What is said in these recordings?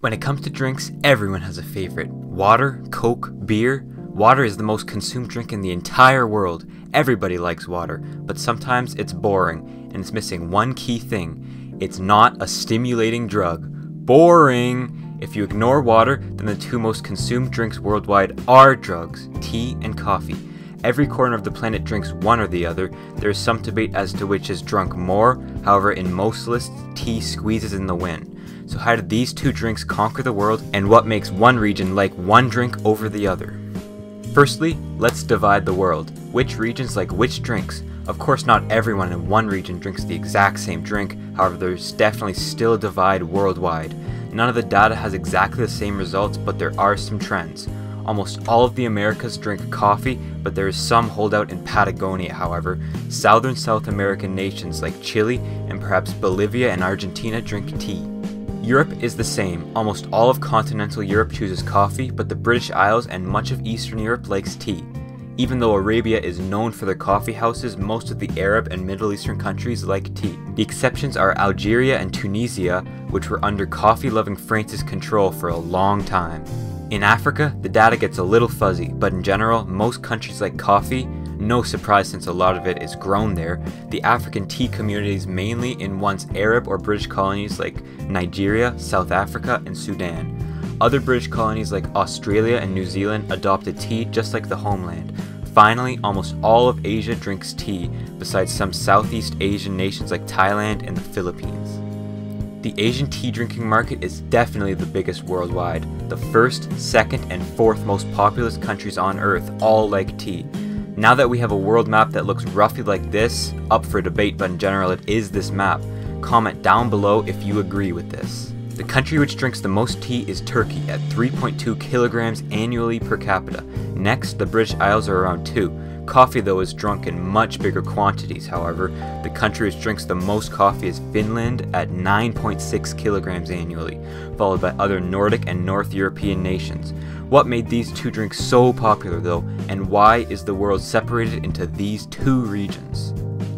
When it comes to drinks, everyone has a favorite. Water, Coke, beer. Water is the most consumed drink in the entire world. Everybody likes water, but sometimes it's boring and it's missing one key thing. It's not a stimulating drug. Boring! If you ignore water, then the two most consumed drinks worldwide are drugs tea and coffee. Every corner of the planet drinks one or the other. There is some debate as to which is drunk more, however, in most lists, tea squeezes in the win. So, how did these two drinks conquer the world, and what makes one region like one drink over the other? Firstly, let's divide the world. Which regions like which drinks? Of course, not everyone in one region drinks the exact same drink, however, there's definitely still a divide worldwide. None of the data has exactly the same results, but there are some trends. Almost all of the Americas drink coffee, but there is some holdout in Patagonia, however. Southern South American nations like Chile and perhaps Bolivia and Argentina drink tea. Europe is the same. Almost all of continental Europe chooses coffee, but the British Isles and much of Eastern Europe likes tea. Even though Arabia is known for their coffee houses, most of the Arab and Middle Eastern countries like tea. The exceptions are Algeria and Tunisia, which were under coffee loving France's control for a long time. In Africa, the data gets a little fuzzy, but in general, most countries like coffee, no surprise since a lot of it is grown there. The African tea communities mainly in once Arab or British colonies like Nigeria, South Africa, and Sudan. Other British colonies like Australia and New Zealand adopted tea just like the homeland. Finally, almost all of Asia drinks tea, besides some Southeast Asian nations like Thailand and the Philippines. The Asian tea drinking market is definitely the biggest worldwide. The first, second, and fourth most populous countries on earth all like tea. Now that we have a world map that looks roughly like this, up for debate but in general it is this map, comment down below if you agree with this. The country which drinks the most tea is Turkey at 3.2 kilograms annually per capita. Next, the British Isles are around 2. Coffee though is drunk in much bigger quantities, however. The country which drinks the most coffee is Finland at 9.6 kilograms annually, followed by other Nordic and North European nations. What made these two drinks so popular though, and why is the world separated into these two regions?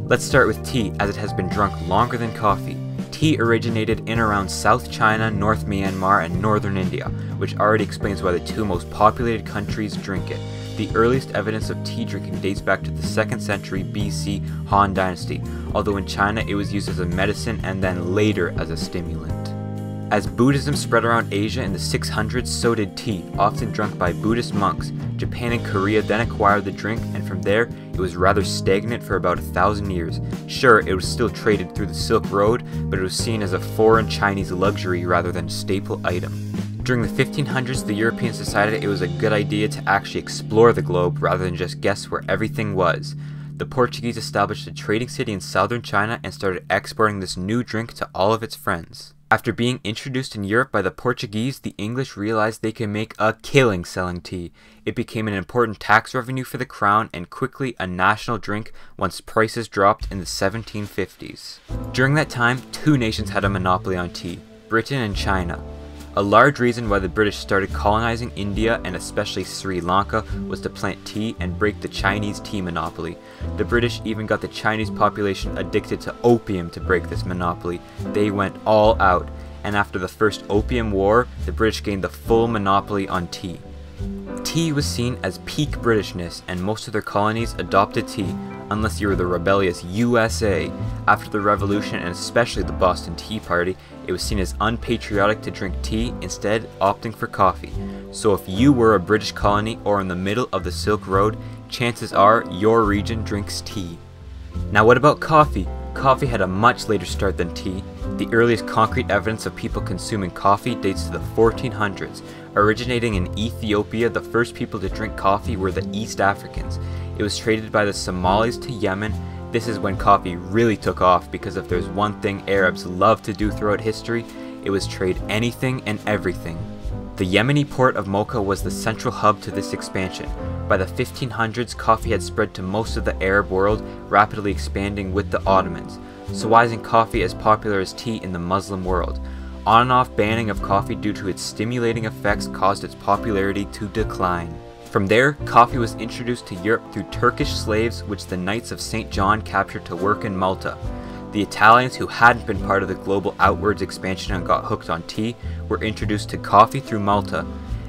Let's start with tea, as it has been drunk longer than coffee. Tea originated in around South China, North Myanmar, and Northern India, which already explains why the two most populated countries drink it. The earliest evidence of tea drinking dates back to the 2nd century BC Han Dynasty, although in China it was used as a medicine and then later as a stimulant. As Buddhism spread around Asia in the 600s, so did tea, often drunk by Buddhist monks. Japan and Korea then acquired the drink, and from there, it was rather stagnant for about a thousand years. Sure, it was still traded through the Silk Road, but it was seen as a foreign Chinese luxury rather than a staple item. During the 1500s, the Europeans decided it was a good idea to actually explore the globe rather than just guess where everything was. The Portuguese established a trading city in southern China and started exporting this new drink to all of its friends. After being introduced in Europe by the Portuguese, the English realized they could make a killing selling tea. It became an important tax revenue for the crown and quickly a national drink once prices dropped in the 1750s. During that time, two nations had a monopoly on tea Britain and China. A large reason why the British started colonizing India and especially Sri Lanka was to plant tea and break the Chinese tea monopoly. The British even got the Chinese population addicted to opium to break this monopoly. They went all out, and after the First Opium War, the British gained the full monopoly on tea. Tea was seen as peak Britishness, and most of their colonies adopted tea, unless you were the rebellious USA. After the Revolution and especially the Boston Tea Party, it was seen as unpatriotic to drink tea, instead opting for coffee. So if you were a British colony or in the middle of the Silk Road, chances are your region drinks tea. Now what about coffee? Coffee had a much later start than tea. The earliest concrete evidence of people consuming coffee dates to the 1400s. Originating in Ethiopia, the first people to drink coffee were the East Africans. It was traded by the Somalis to Yemen. This is when coffee really took off because if there's one thing Arabs loved to do throughout history, it was trade anything and everything. The Yemeni port of Mocha was the central hub to this expansion. By the 1500s, coffee had spread to most of the Arab world, rapidly expanding with the Ottomans. Isn't coffee as popular as tea in the Muslim world? On and off banning of coffee due to its stimulating effects caused its popularity to decline. From there, coffee was introduced to Europe through Turkish slaves which the Knights of St. John captured to work in Malta. The Italians, who hadn't been part of the global outwards expansion and got hooked on tea, were introduced to coffee through Malta.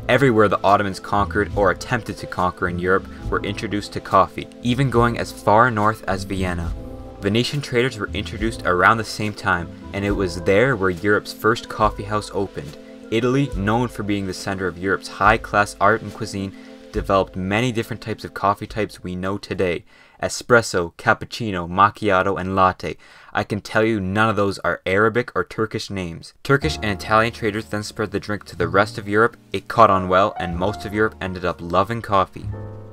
Everywhere the Ottomans conquered or attempted to conquer in Europe were introduced to coffee, even going as far north as Vienna. Venetian traders were introduced around the same time, and it was there where Europe's first coffee house opened. Italy, known for being the center of Europe's high-class art and cuisine, developed many different types of coffee types we know today. Espresso, cappuccino, macchiato, and latte. I can tell you none of those are Arabic or Turkish names. Turkish and Italian traders then spread the drink to the rest of Europe, it caught on well, and most of Europe ended up loving coffee.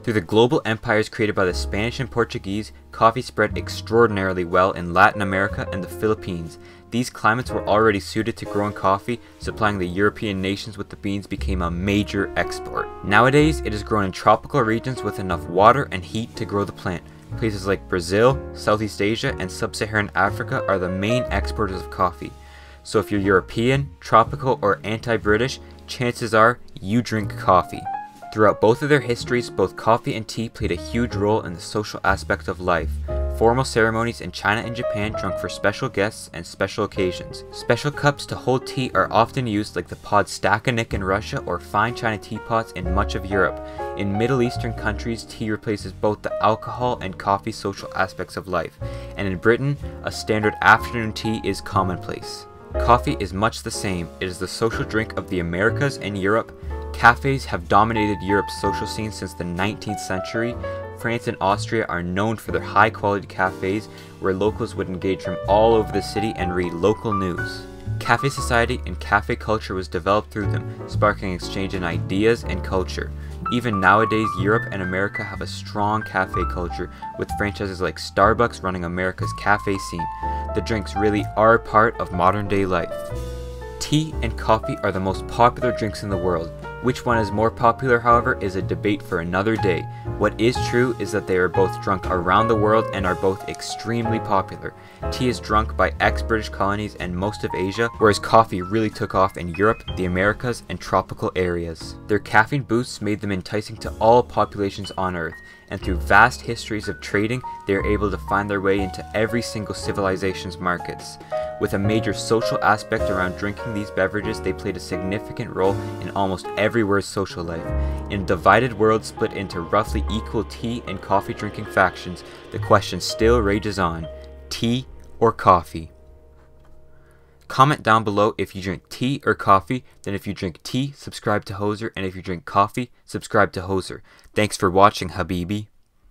Through the global empires created by the Spanish and Portuguese, coffee spread extraordinarily well in Latin America and the Philippines. These climates were already suited to growing coffee, supplying the European nations with the beans became a major export. Nowadays, it is grown in tropical regions with enough water and heat to grow the plant. Places like Brazil, Southeast Asia, and Sub-Saharan Africa are the main exporters of coffee. So if you're European, tropical, or anti-British, chances are you drink coffee. Throughout both of their histories, both coffee and tea played a huge role in the social aspect of life. Formal ceremonies in China and Japan drunk for special guests and special occasions. Special cups to hold tea are often used like the podstakannik in Russia or fine china teapots in much of Europe. In Middle Eastern countries, tea replaces both the alcohol and coffee social aspects of life, and in Britain, a standard afternoon tea is commonplace. Coffee is much the same, it is the social drink of the Americas and Europe, Cafes have dominated Europe's social scene since the 19th century. France and Austria are known for their high quality cafes where locals would engage from all over the city and read local news. Cafe society and cafe culture was developed through them, sparking exchange in ideas and culture. Even nowadays, Europe and America have a strong cafe culture, with franchises like Starbucks running America's cafe scene. The drinks really are part of modern day life. Tea and coffee are the most popular drinks in the world. Which one is more popular, however, is a debate for another day. What is true is that they are both drunk around the world and are both extremely popular. Tea is drunk by ex-British colonies and most of Asia, whereas coffee really took off in Europe, the Americas, and tropical areas. Their caffeine boosts made them enticing to all populations on Earth, and through vast histories of trading, they are able to find their way into every single civilization's markets. With a major social aspect around drinking these beverages, they played a significant role in almost everywhere's social life. In a divided world split into roughly equal tea and coffee drinking factions, the question still rages on tea or coffee? Comment down below if you drink tea or coffee, then if you drink tea, subscribe to Hoser, and if you drink coffee, subscribe to Hoser. Thanks for watching, Habibi.